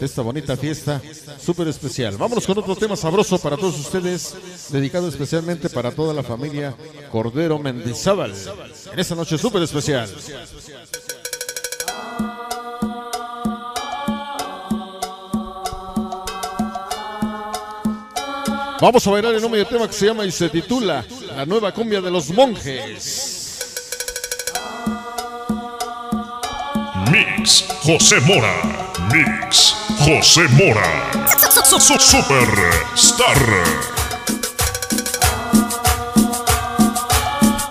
esta bonita fiesta súper especial. Vámonos con otro tema sabroso para todos ustedes, dedicado especialmente para toda la familia Cordero Mendizábal, en esta noche súper especial. Vamos a bailar en un medio tema que se llama y se titula La nueva cumbia de los monjes. Mix José Mora. Mix José Mora. Superstar.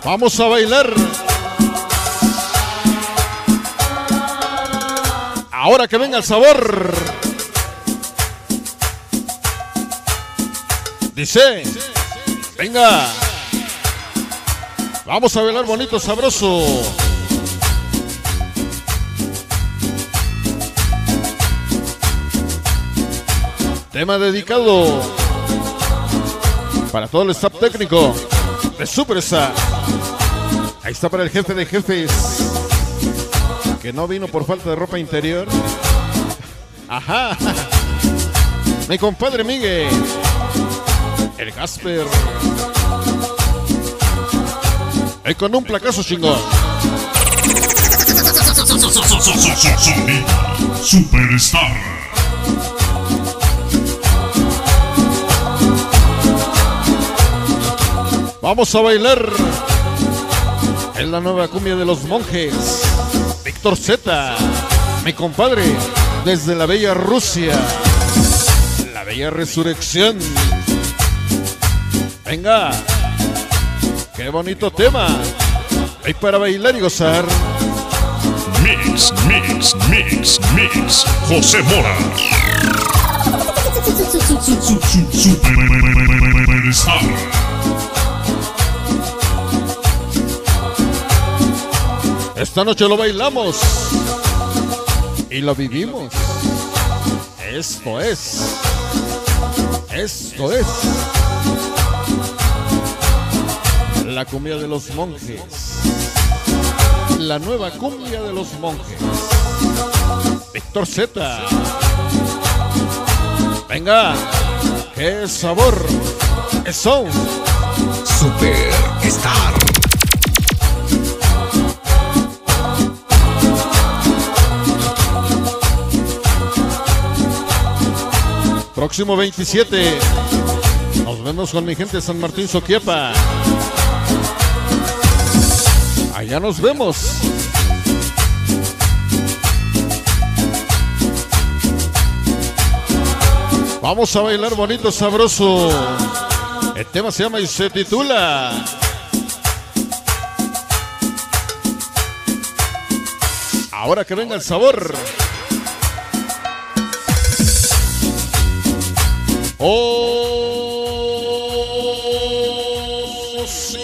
Vamos a bailar. Ahora que venga el sabor. Dice, venga. Vamos a bailar bonito, sabroso. Tema dedicado para todo el staff técnico de Superstar. Ahí está para el jefe de jefes que no vino por falta de ropa interior. Ajá. Mi compadre Miguel. El Gasper. Y con un placazo chingón. Superstar. Vamos a bailar en la nueva cumbia de los monjes. Víctor Z, mi compadre, desde la bella Rusia. La bella resurrección. Venga, qué bonito tema. Hay para bailar y gozar. Mix, mix, mix, mix. José Mora. Esta noche lo bailamos y lo vivimos. Esto es. Esto es. La cumbia de los monjes. La nueva cumbia de los monjes. Víctor Z. Venga. ¡Qué sabor! Eso. Superstar. Próximo 27. Nos vemos con mi gente San Martín Soquiepa. Allá nos vemos. Vamos a bailar bonito, sabroso. El tema se llama y se titula. Ahora que venga el sabor. Oh, sí.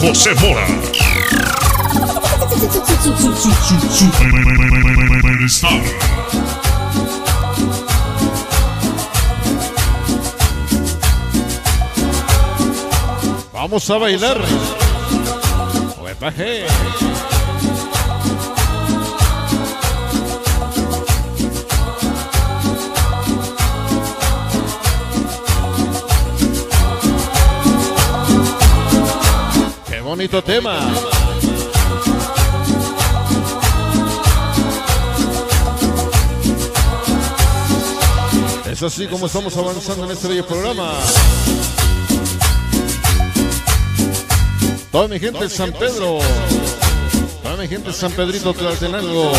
José Mora. Vamos a bailar. Huepaje. Qué bonito tema. Es así como estamos avanzando en este bello programa. Toda mi gente de San Pedro. Toda mi gente de San Pedrito Tlaltenango.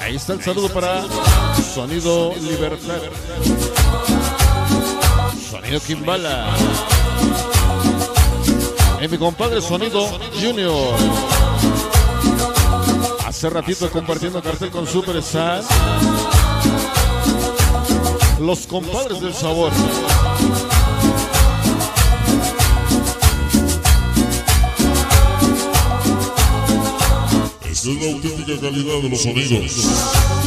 Ahí está el saludo para Sonido Libertad. Sonido Kimbala. Y mi compadre Sonido Junior. Hace ratito compartiendo cartel con Super Sad. Los compadres del sabor. Esta es la auténtica calidad de los sonidos.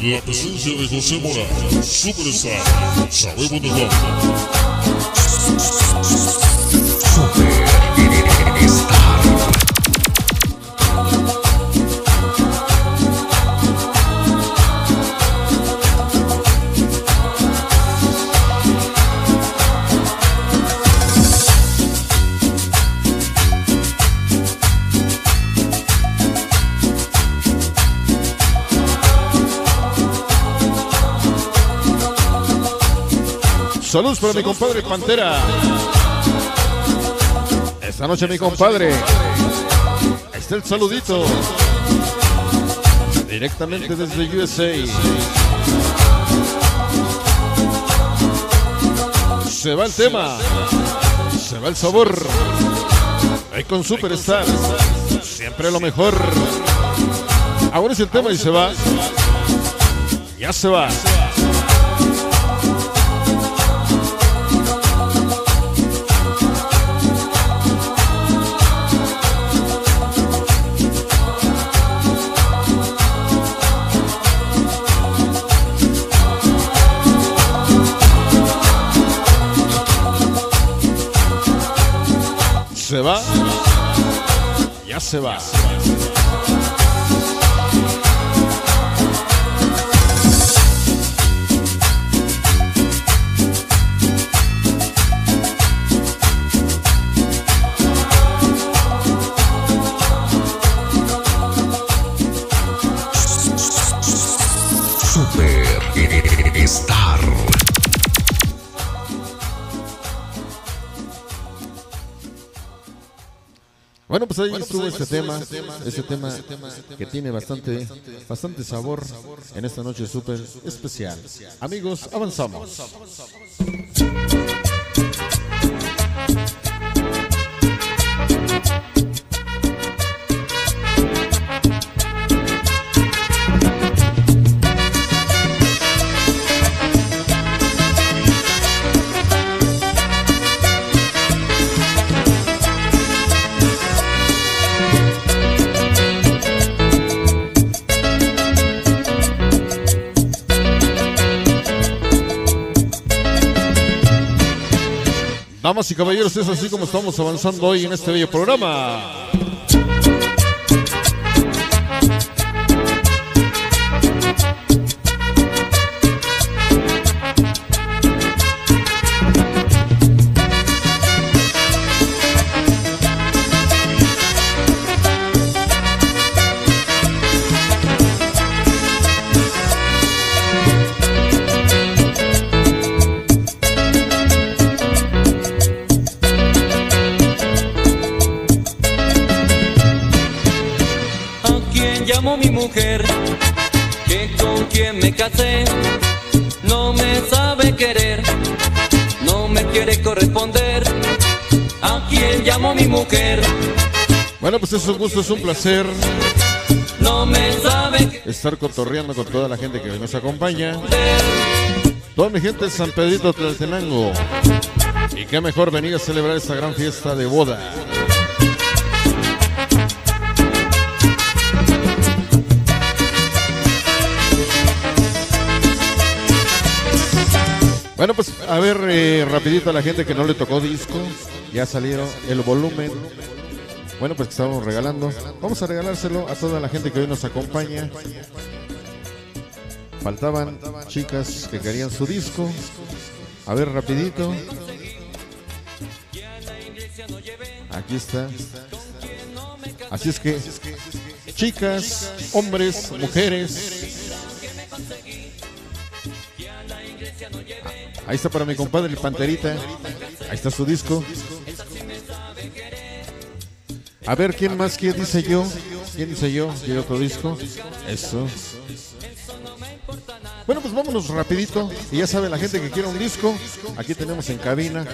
La presencia de José Mora, Superstar. Sabemos de dónde. Saludos para mi compadre Pantera. Esta noche mi compadre. Ahí está el saludito. Directamente desde USA. Se va el tema. Se va el sabor. Ahí con Superstar. Siempre lo mejor. Ahora es el tema y se va. Ya se va. Se va. Ya se va. Bueno, pues ahí estuvo este tema, este tema que tiene bastante, bastante sabor en esta noche súper especial. Amigos, avanzamos. Damas y caballeros, es así como estamos avanzando hoy en este bello programa. Llamo mi mujer, que con quien me casé, no me sabe querer, no me quiere corresponder, a quien llamo mi mujer, Bueno, pues es un gusto, es un placer no me sabe estar cotorreando con toda la gente que nos acompaña. Toda mi gente de San Pedrito Tlaltenango. Y qué mejor venir a celebrar esta gran fiesta de boda. Bueno, pues a ver eh, rapidito a la gente que no le tocó disco. Ya salieron el volumen. Bueno, pues que estábamos regalando. Vamos a regalárselo a toda la gente que hoy nos acompaña. Faltaban chicas que querían su disco. A ver, rapidito. Aquí está. Así es que, chicas, hombres, mujeres. Ahí está para mi compadre el Panterita. Ahí está su disco. A ver, ¿quién más? ¿Quién dice yo? ¿Quién dice yo? ¿Quiere otro disco? Eso. Bueno, pues vámonos rapidito. Y ya sabe la gente que quiere un disco. Aquí tenemos en cabina